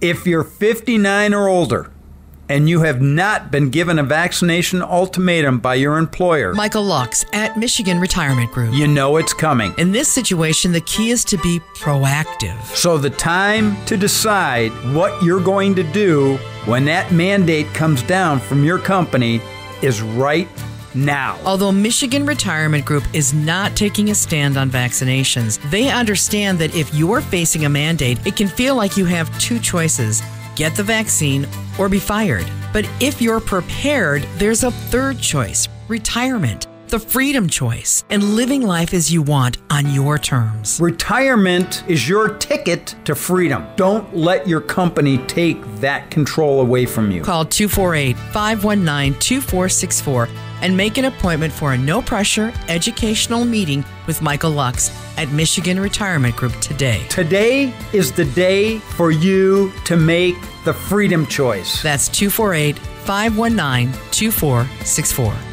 If you're 59 or older and you have not been given a vaccination ultimatum by your employer, Michael Lux at Michigan Retirement Group. you know it's coming. In this situation, the key is to be proactive. So the time to decide what you're going to do when that mandate comes down from your company is right now. Although Michigan Retirement Group is not taking a stand on vaccinations, they understand that if you're facing a mandate, it can feel like you have two choices get the vaccine or be fired. But if you're prepared, there's a third choice retirement, the freedom choice, and living life as you want on your terms. Retirement is your ticket to freedom. Don't let your company take that control away from you. Call 248 519 2464 and make an appointment for a no pressure educational meeting with Michael Lux at Michigan Retirement Group today. Today is the day for you to make the freedom choice. That's 248 519 2464.